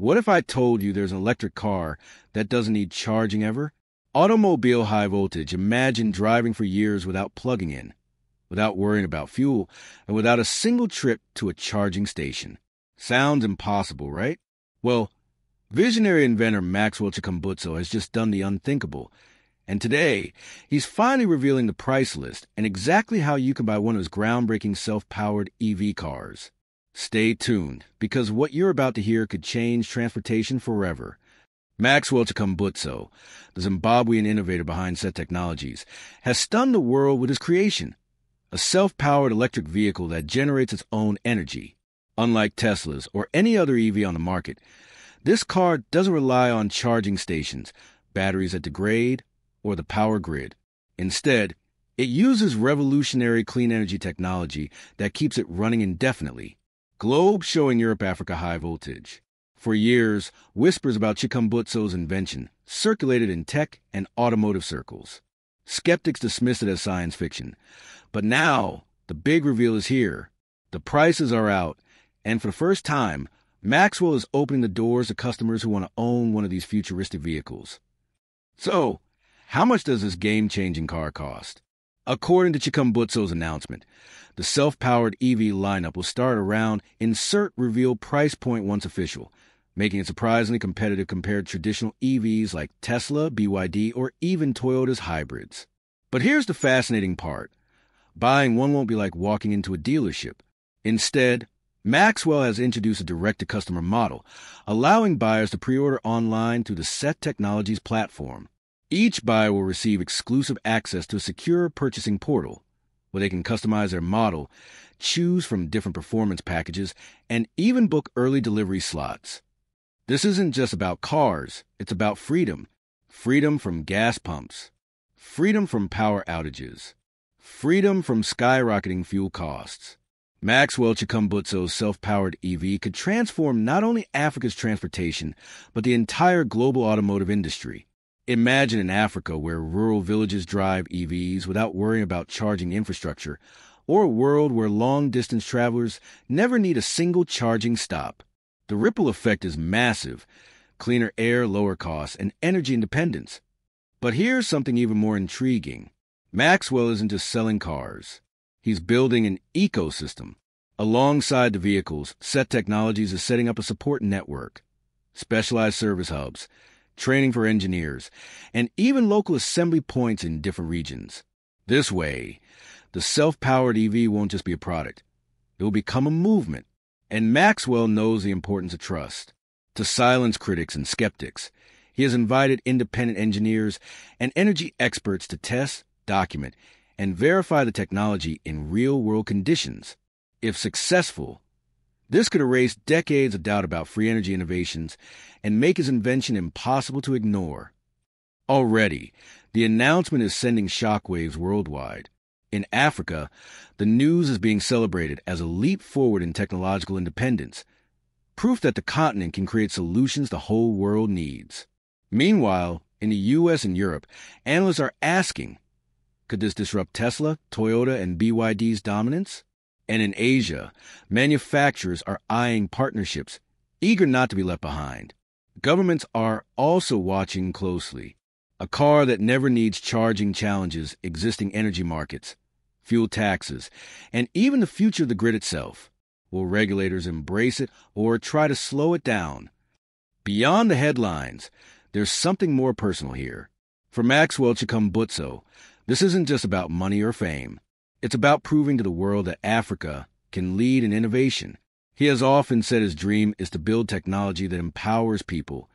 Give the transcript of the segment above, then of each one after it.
What if I told you there's an electric car that doesn't need charging ever? Automobile high voltage. Imagine driving for years without plugging in, without worrying about fuel, and without a single trip to a charging station. Sounds impossible, right? Well, visionary inventor Maxwell Chikumbutso has just done the unthinkable. And today, he's finally revealing the price list and exactly how you can buy one of his groundbreaking self powered EV cars. Stay tuned, because what you're about to hear could change transportation forever. Maxwell Chikumbutso, the Zimbabwean innovator behind Saith Technologies, has stunned the world with his creation a self powered electric vehicle that generates its own energy. Unlike Tesla's or any other EV on the market, this car doesn't rely on charging stations, batteries that degrade, or the power grid. Instead, it uses revolutionary clean energy technology that keeps it running indefinitely Globe showing Europe Africa high voltage. For years, whispers about Chikumbutso's invention circulated in tech and automotive circles. Skeptics dismissed it as science fiction. But now, the big reveal is here. The prices are out, and for the first time, Maxwell is opening the doors to customers who want to own one of these futuristic vehicles. So, how much does this game changing car cost? According to Chikumbutso's announcement, the self powered EV lineup will start around insert reveal price point once official, making it surprisingly competitive compared to traditional EVs like Tesla, BYD, or even Toyota's hybrids. But here's the fascinating part buying one won't be like walking into a dealership. Instead, Maxwell has introduced a direct to customer model, allowing buyers to pre order online through the Saith Technologies platform. Each buyer will receive exclusive access to a secure purchasing portal where they can customize their model, choose from different performance packages, and even book early delivery slots. This isn't just about cars, it's about freedom. Freedom from gas pumps, freedom from power outages, freedom from skyrocketing fuel costs. Maxwell Chikumbutso's self powered EV could transform not only Africa's transportation, but the entire global automotive industry. Imagine in Africa where rural villages drive EVs without worrying about charging infrastructure, or a world where long distance travelers never need a single charging stop. The ripple effect is massive cleaner air, lower costs, and energy independence. But here's something even more intriguing Maxwell isn't just selling cars, he's building an ecosystem. Alongside the vehicles, Saith Technologies is setting up a support network, specialized service hubs, training for engineers, and even local assembly points in different regions. This way, the self powered EV won't just be a product, it will become a movement. And Maxwell knows the importance of trust. To silence critics and skeptics, he has invited independent engineers and energy experts to test, document, and verify the technology in real world conditions. If successful, this could erase decades of doubt about free energy innovations and make his invention impossible to ignore. Already, the announcement is sending shockwaves worldwide. In Africa, the news is being celebrated as a leap forward in technological independence, proof that the continent can create solutions the whole world needs. Meanwhile, in the US and Europe, analysts are asking could this disrupt Tesla, Toyota, and BYD's dominance? And in Asia, manufacturers are eyeing partnerships, eager not to be left behind. Governments are also watching closely. A car that never needs charging challenges existing energy markets, fuel taxes, and even the future of the grid itself. Will regulators embrace it or try to slow it down? Beyond the headlines, there's something more personal here. For Maxwell Chikumbutso, this isn't just about money or fame. It's about proving to the world that Africa can lead in innovation. He has often said his dream is to build technology that empowers people,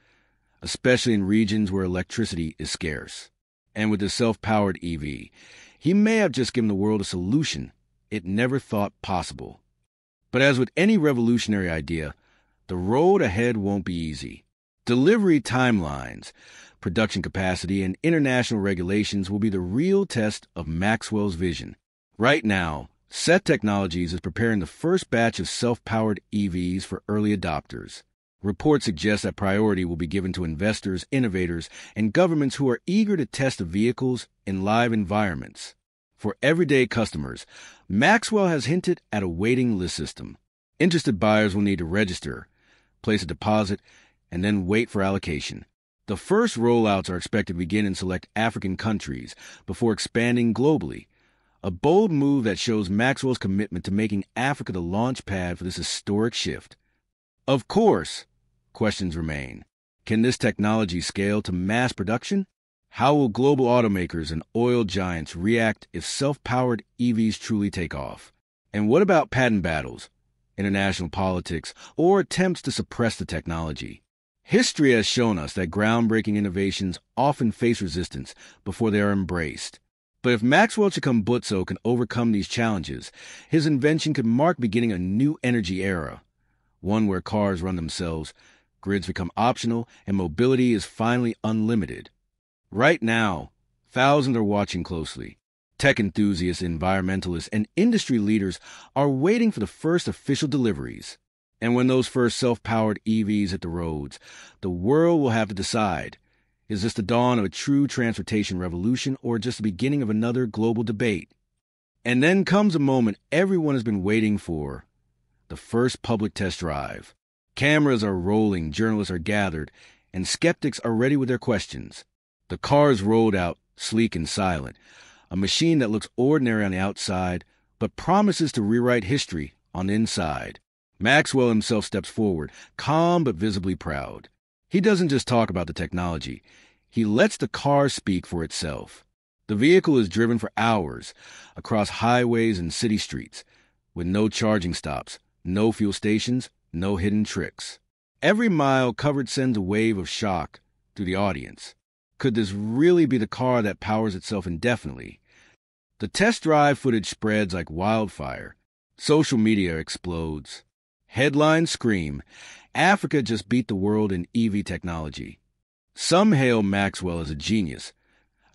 especially in regions where electricity is scarce. And with his self powered EV, he may have just given the world a solution it never thought possible. But as with any revolutionary idea, the road ahead won't be easy. Delivery timelines, production capacity, and international regulations will be the real test of Maxwell's vision. Right now, Saith Technologies is preparing the first batch of self powered EVs for early adopters. Reports suggest that priority will be given to investors, innovators, and governments who are eager to test the vehicles in live environments. For everyday customers, Maxwell has hinted at a waiting list system. Interested buyers will need to register, place a deposit, and then wait for allocation. The first rollouts are expected to begin in select African countries before expanding globally. A bold move that shows Maxwell's commitment to making Africa the launch pad for this historic shift. Of course, questions remain. Can this technology scale to mass production? How will global automakers and oil giants react if self powered EVs truly take off? And what about patent battles, international politics, or attempts to suppress the technology? History has shown us that groundbreaking innovations often face resistance before they are embraced. But if Maxwell Chikumbutso can overcome these challenges, his invention could mark beginning a new energy era, one where cars run themselves, grids become optional, and mobility is finally unlimited. Right now, thousands are watching closely. Tech enthusiasts, environmentalists, and industry leaders are waiting for the first official deliveries. And when those first self powered EVs hit the roads, the world will have to decide is this the dawn of a true transportation revolution or just the beginning of another global debate? And then comes a moment everyone has been waiting for the first public test drive. Cameras are rolling, journalists are gathered, and skeptics are ready with their questions. The car is rolled out, sleek and silent, a machine that looks ordinary on the outside, but promises to rewrite history on the inside. Maxwell himself steps forward, calm but visibly proud. He doesn't just talk about the technology, he lets the car speak for itself. The vehicle is driven for hours across highways and city streets, with no charging stops, no fuel stations, no hidden tricks. Every mile covered sends a wave of shock through the audience. Could this really be the car that powers itself indefinitely? The test drive footage spreads like wildfire. Social media explodes. Headlines scream Africa just beat the world in EV technology. Some hail Maxwell as a genius,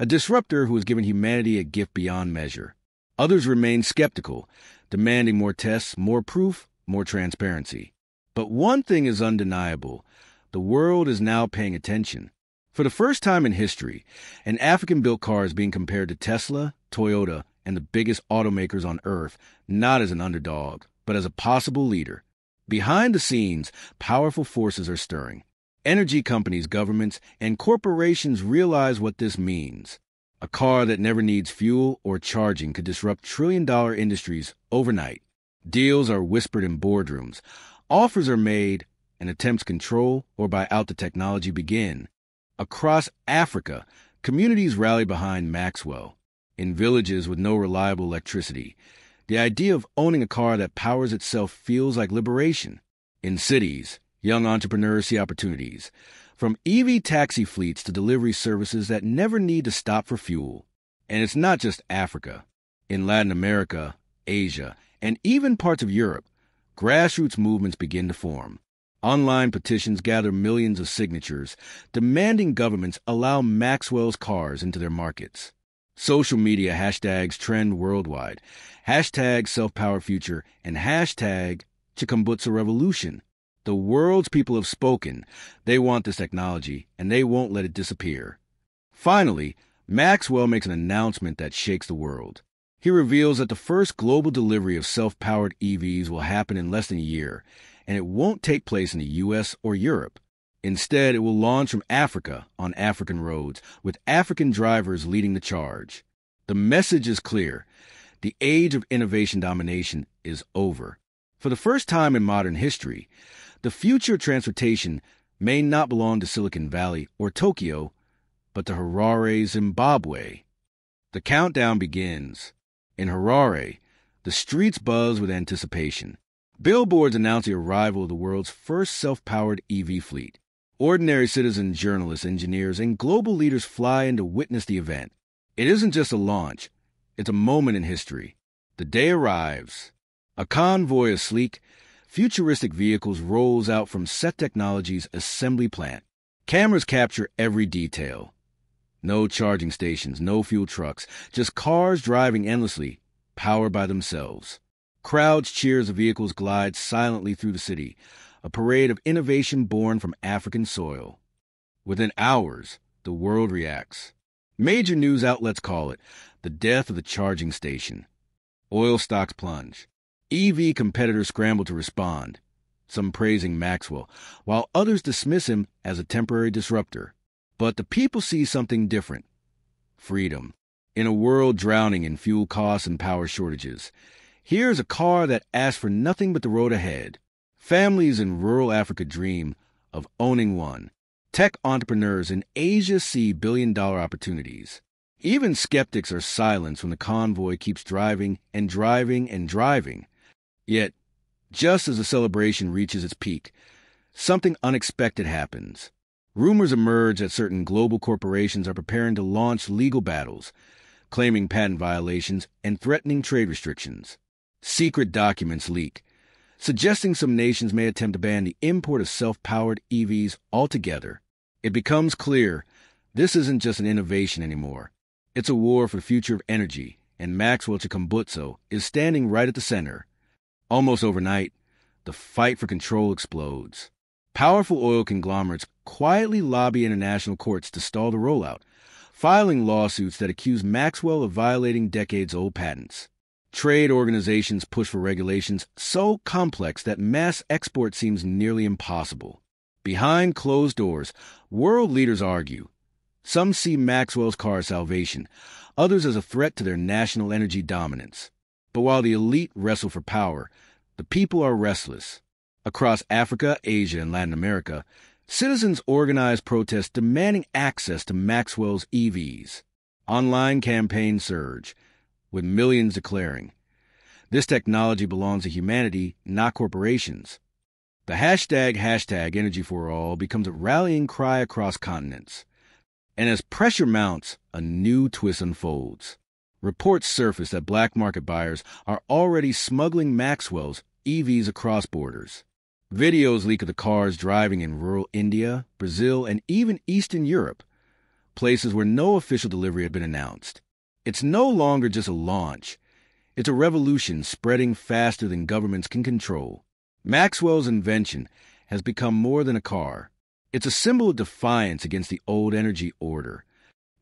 a disruptor who has given humanity a gift beyond measure. Others remain skeptical, demanding more tests, more proof, more transparency. But one thing is undeniable the world is now paying attention. For the first time in history, an African built car is being compared to Tesla, Toyota, and the biggest automakers on earth, not as an underdog, but as a possible leader. Behind the scenes, powerful forces are stirring. Energy companies, governments, and corporations realize what this means. A car that never needs fuel or charging could disrupt trillion dollar industries overnight. Deals are whispered in boardrooms. Offers are made, and attempts to control or buy out the technology begin. Across Africa, communities rally behind Maxwell. In villages with no reliable electricity, the idea of owning a car that powers itself feels like liberation. In cities, young entrepreneurs see opportunities, from EV taxi fleets to delivery services that never need to stop for fuel. And it's not just Africa. In Latin America, Asia, and even parts of Europe, grassroots movements begin to form. Online petitions gather millions of signatures demanding governments allow Maxwell's cars into their markets. Social media hashtags trend worldwide. Hashtag self power future and hashtag Chikumbutso revolution. The world's people have spoken. They want this technology and they won't let it disappear. Finally, Maxwell makes an announcement that shakes the world. He reveals that the first global delivery of self powered EVs will happen in less than a year, and it won't take place in the US or Europe. Instead, it will launch from Africa on African roads, with African drivers leading the charge. The message is clear. The age of innovation domination is over. For the first time in modern history, the future of transportation may not belong to Silicon Valley or Tokyo, but to Harare, Zimbabwe. The countdown begins. In Harare, the streets buzz with anticipation. Billboards announce the arrival of the world's first self powered EV fleet. Ordinary citizens, journalists, engineers, and global leaders fly in to witness the event. It isn't just a launch, it's a moment in history. The day arrives. A convoy of sleek, futuristic vehicles rolls out from Saith Technologies' assembly plant. Cameras capture every detail. No charging stations, no fuel trucks, just cars driving endlessly, powered by themselves. Crowds cheer as the vehicles glide silently through the city, a parade of innovation born from African soil. Within hours, the world reacts. Major news outlets call it the death of the charging station. Oil stocks plunge. EV competitors scramble to respond. some praising Maxwell, while others dismiss him as a temporary disruptor. But the people see something different freedom. In a world drowning in fuel costs and power shortages, here's a car that asks for nothing but the road ahead. Families in rural Africa dream of owning one. Tech entrepreneurs in Asia see billion dollar opportunities. Even skeptics are silenced when the convoy keeps driving and driving and driving. Yet, just as the celebration reaches its peak, something unexpected happens. Rumors emerge that certain global corporations are preparing to launch legal battles, claiming patent violations and threatening trade restrictions. Secret documents leak, suggesting some nations may attempt to ban the import of self powered EVs altogether. It becomes clear this isn't just an innovation anymore. It's a war for the future of energy, and Maxwell Chikumbutso is standing right at the center. Almost overnight, the fight for control explodes. Powerful oil conglomerates quietly lobby international courts to stall the rollout, filing lawsuits that accuse Maxwell of violating decades old patents. Trade organizations push for regulations so complex that mass export seems nearly impossible. Behind closed doors, world leaders argue. Some see Maxwell's car as salvation, others as a threat to their national energy dominance. But while the elite wrestle for power, the people are restless. Across Africa, Asia, and Latin America, citizens organize protests demanding access to Maxwell's EVs. Online campaigns surge, with millions declaring, This technology belongs to humanity, not corporations. The hashtag hashtag energy for all becomes a rallying cry across continents. And as pressure mounts, a new twist unfolds. Reports surface that black market buyers are already smuggling Maxwell's EVs across borders. Videos leak of the cars driving in rural India, Brazil, and even Eastern Europe, places where no official delivery had been announced. It's no longer just a launch, it's a revolution spreading faster than governments can control. Maxwell's invention has become more than a car. It's a symbol of defiance against the old energy order.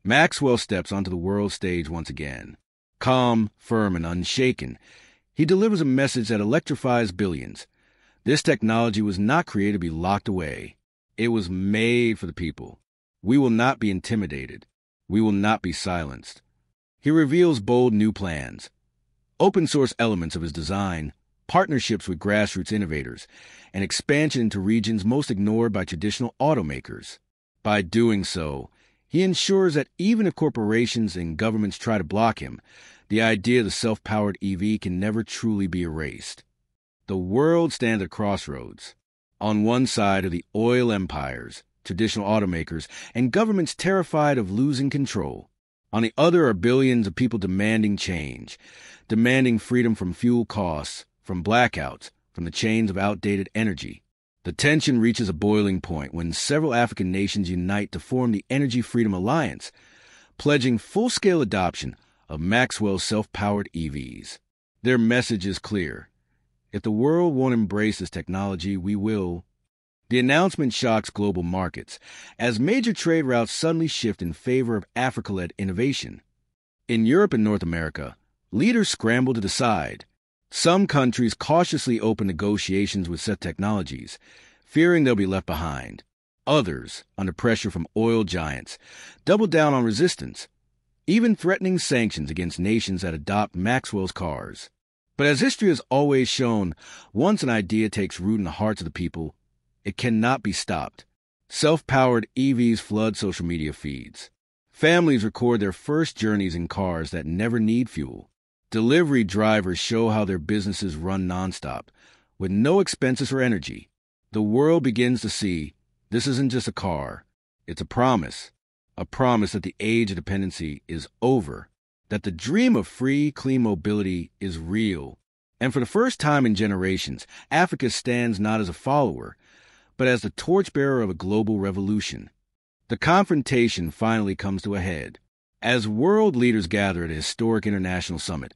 Maxwell steps onto the world stage once again. Calm, firm, and unshaken, he delivers a message that electrifies billions this technology was not created to be locked away. It was made for the people. We will not be intimidated. We will not be silenced. He reveals bold new plans, open source elements of his design, partnerships with grassroots innovators, and expansion into regions most ignored by traditional automakers. By doing so, he ensures that even if corporations and governments try to block him, the idea of the self powered EV can never truly be erased. The world stands at crossroads. On one side are the oil empires, traditional automakers, and governments terrified of losing control. On the other are billions of people demanding change, demanding freedom from fuel costs, from blackouts, from the chains of outdated energy. The tension reaches a boiling point when several African nations unite to form the Energy Freedom Alliance, pledging full scale adoption of Maxwell's self powered EVs. Their message is clear if the world won't embrace this technology, we will. The announcement shocks global markets as major trade routes suddenly shift in favor of Africa led innovation. In Europe and North America, leaders scramble to decide. Some countries cautiously open negotiations with such technologies, fearing they'll be left behind. Others, under pressure from oil giants, double down on resistance, even threatening sanctions against nations that adopt Maxwell's cars. But as history has always shown, once an idea takes root in the hearts of the people, it cannot be stopped. Self powered EVs flood social media feeds. Families record their first journeys in cars that never need fuel. Delivery drivers show how their businesses run nonstop, with no expenses for energy. The world begins to see this isn't just a car, it's a promise. A promise that the age of dependency is over that the dream of free, clean mobility is real. And for the first time in generations, Africa stands not as a follower, but as the torchbearer of a global revolution. The confrontation finally comes to a head. As world leaders gather at a historic international summit,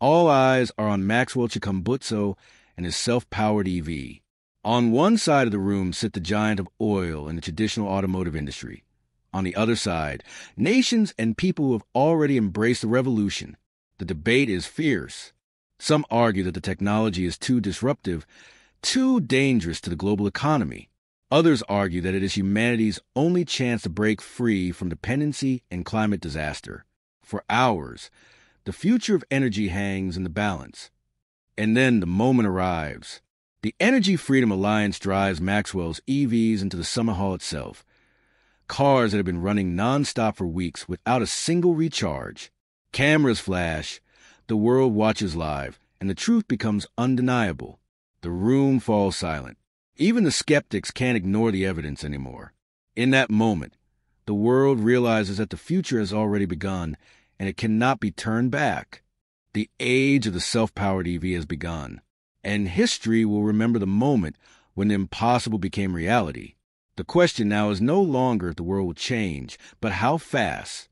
all eyes are on Maxwell Chikumbutso and his self powered EV. On one side of the room sit the giant of oil and the traditional automotive industry. On the other side, nations and people who have already embraced the revolution. The debate is fierce. Some argue that the technology is too disruptive, too dangerous to the global economy. Others argue that it is humanity's only chance to break free from dependency and climate disaster. For hours, the future of energy hangs in the balance. And then the moment arrives. The Energy Freedom Alliance drives Maxwell's EVs into the Summit Hall itself. Cars that have been running nonstop for weeks without a single recharge. Cameras flash, the world watches live, and the truth becomes undeniable. The room falls silent. Even the skeptics can't ignore the evidence anymore. In that moment, the world realizes that the future has already begun and it cannot be turned back. The age of the self powered EV has begun, and history will remember the moment when the impossible became reality. The question now is no longer if the world will change, but how fast.